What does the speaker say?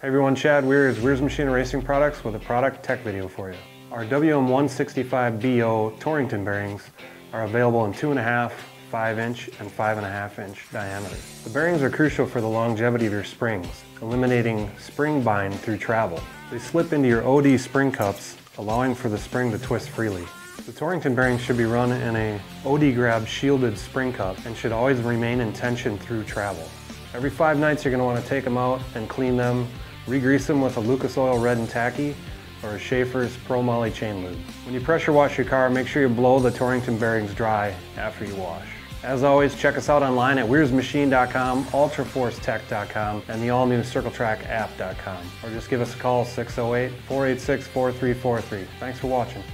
Hey everyone, Chad Wehrs is Wehrs Machine Racing Products with a product tech video for you. Our WM165BO Torrington bearings are available in 2.5, 5 inch, and 5.5 inch diameters. The bearings are crucial for the longevity of your springs, eliminating spring bind through travel. They slip into your OD spring cups, allowing for the spring to twist freely. The Torrington bearings should be run in a OD grab shielded spring cup and should always remain in tension through travel. Every five nights you're going to want to take them out and clean them, re-grease them with a Lucas Oil Red and Tacky or a Schaeffer's Pro Moly chain lube. When you pressure wash your car, make sure you blow the Torrington bearings dry after you wash. As always, check us out online at wehrsmachine.com, ultraforcetech.com, and the all-new CircleTrack app.com. Or just give us a call, 608-486-4343. Thanks for watching.